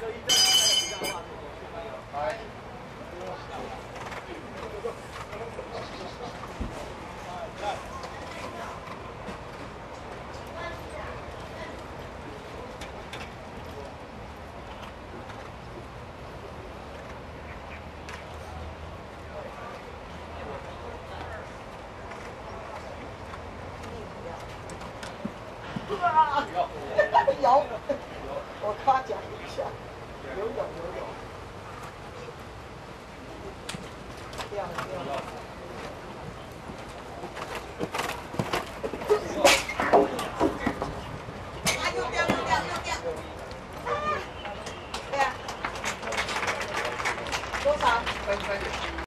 啊！有，我夸奖一下，掉掉掉！掉掉掉！掉掉掉！啊！对呀。多少？快快点！